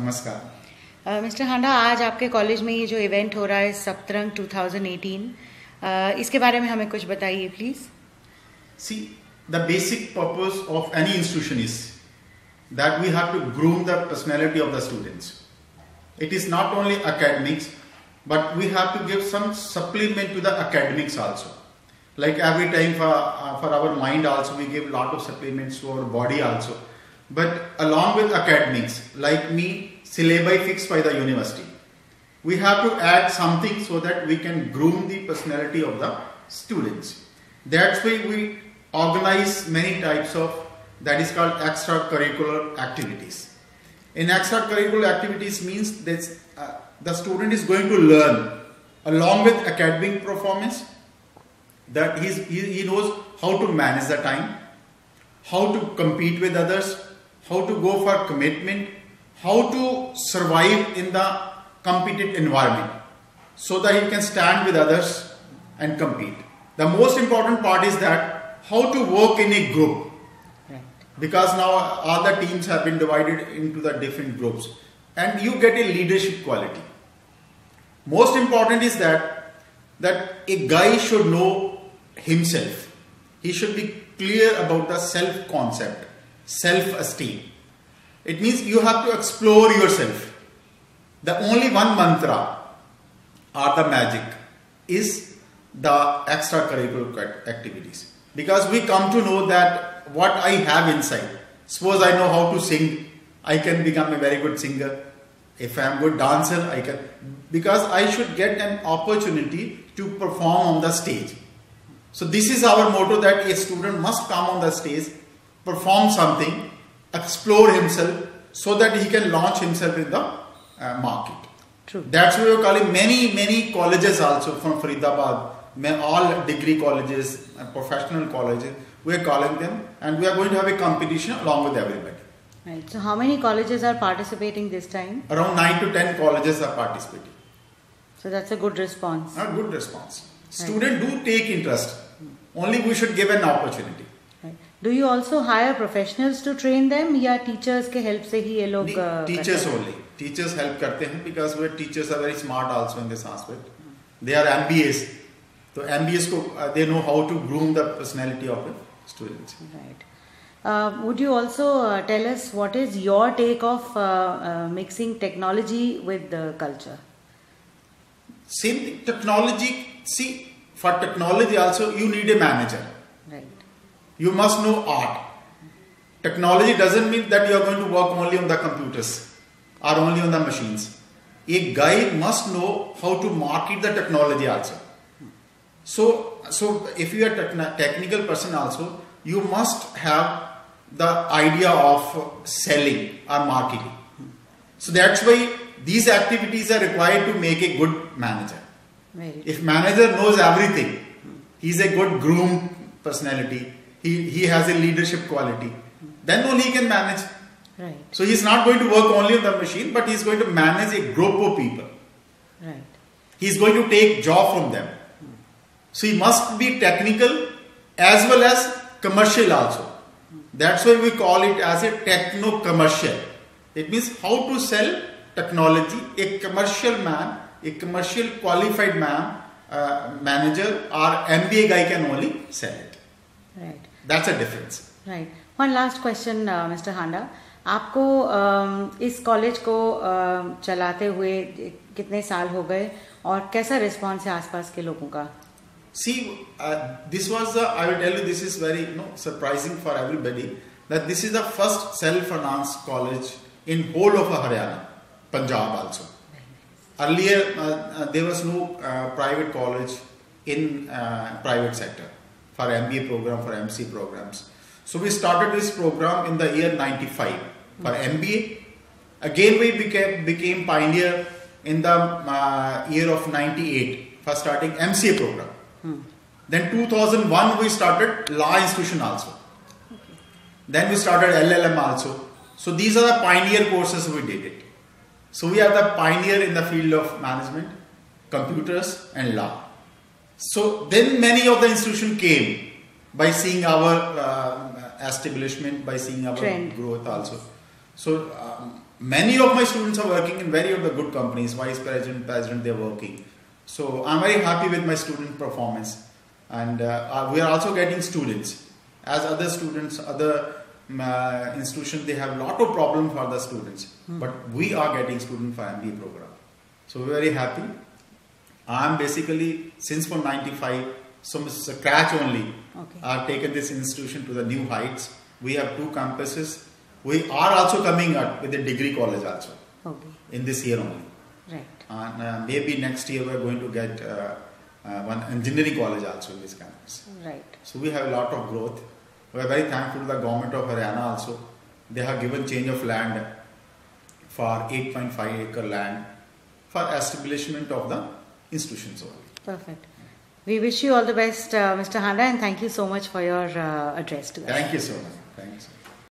नमस्कार मिस्टर हांडा आज आपके कॉलेज में ये जो इवेंट हो रहा है सप्तरंग 2018 uh, इसके बारे में हमें कुछ बताइए please see the basic purpose of any institution is that we have to groom the personality of the students. It is not only academics, but we have to give some supplement to the academics also. Like every time for, uh, for our mind also, we give lot of supplements to our body also. But along with academics, like me, syllabi fixed by the university, we have to add something so that we can groom the personality of the students. That's why we organize many types of that is called extracurricular activities. In extracurricular activities means that uh, the student is going to learn along with academic performance that he, he knows how to manage the time, how to compete with others, how to go for commitment, how to survive in the competitive environment so that he can stand with others and compete. The most important part is that how to work in a group. Right. Because now all the teams have been divided into the different groups and you get a leadership quality. Most important is that that a guy should know himself. He should be clear about the self concept, self esteem. It means you have to explore yourself. The only one mantra or the magic is the extracurricular activities. Because we come to know that what I have inside. Suppose I know how to sing, I can become a very good singer. If I am good dancer, I can because I should get an opportunity to perform on the stage. So this is our motto that a student must come on the stage, perform something, explore himself so that he can launch himself in the uh, market. True. That's why we're calling many, many colleges also from Faridabad, all degree colleges, and professional colleges, we're calling them and we are going to have a competition along with everybody. Right. So how many colleges are participating this time? Around 9 to 10 colleges are participating. So that's a good response. A good response. Students do take interest. Only we should give an opportunity. Do you also hire professionals to train them या teachers के help से ही ये लोग teachers only teachers help करते हैं because way teachers are very smart also in this aspect they are MBAs तो MBAs को they know how to groom the personality of the students right would you also uh, tell us what is your take of uh, uh, mixing technology with the culture? Same thing. Technology. See, for technology also you need a manager. Right. You must know art. Technology doesn't mean that you are going to work only on the computers or only on the machines. A guy must know how to market the technology also. So, so if you are a technical person also, you must have the idea of selling or marketing. So that's why these activities are required to make a good manager. If manager knows everything, he's a good groomed personality, he, he has a leadership quality, then only he can manage. Right. So he's not going to work only on the machine, but he's going to manage a group of people. Right. He's going to take job from them. So he must be technical as well as commercial also. That's why we call it as a techno commercial. It means how to sell technology. A commercial man, a commercial qualified man, uh, manager or MBA guy can only sell it. Right. that's a difference right one last question uh, Mr. Handa. आपको um, इस college को um, चलाते हुए कितने साल हो गए और कैसा रिस्पॉन्स है आसपास के लोगों का see this was I will tell you this is very no surprising for everybody that this is the first self announce college in whole of Haryana Punjab also earlier there was no private college in private sector for MBA program, for MC programs. So we started this program in the year 95 for MBA. Again, we became, became pioneer in the uh, year of 98 for starting MCA program. Hmm. Then 2001 we started law institution also. Okay. Then we started LLM also. So these are the pioneer courses we did it. So we are the pioneer in the field of management, computers and law. So then many of the institution came by seeing our uh, establishment, by seeing our Trend. growth also. So um, many of my students are working in very of the good companies, vice president, president, they're working. So I'm very happy with my student performance, and uh, uh, we are also getting students. As other students, other um, uh, institutions, they have a lot of problems for the students, but we are getting student for MBA program. So we're very happy. I'm basically since from '95, so scratch only. Okay. I've taken this institution to the new heights. We have two campuses. We are also coming up with a degree college also Okay. in this year only. Right. And uh, maybe next year we're going to get uh, uh, one engineering college also in this campus. Right. So we have a lot of growth. We are very thankful to the government of Haryana also. They have given change of land for 8.5 acre land for establishment of the institutions only. Perfect. We wish you all the best, uh, Mr. Handa, and thank you so much for your uh, address to us. Thank you so much. Thank you so much.